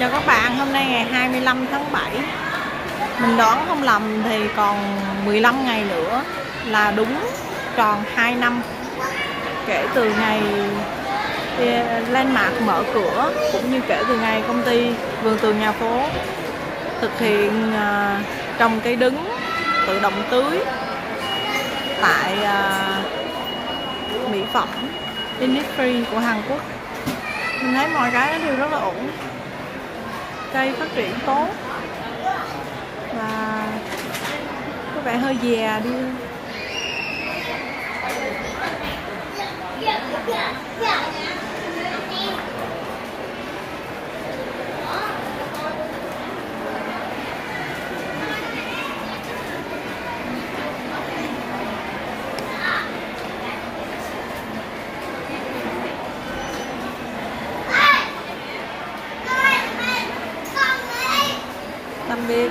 Chào các bạn, hôm nay ngày 25 tháng 7 Mình đoán không lầm thì còn 15 ngày nữa là đúng tròn 2 năm. Kể từ ngày ờ, Landmark mở cửa cũng như kể từ ngày công ty Vườn Tường Nhà Phố thực hiện uh, trồng cây đứng tự động tưới tại uh, mỹ phẩm Innisfree của Hàn Quốc. Mình thấy mọi cái nó đều rất là ổn cây phát triển tốt. Và có vẻ hơi già đi. Também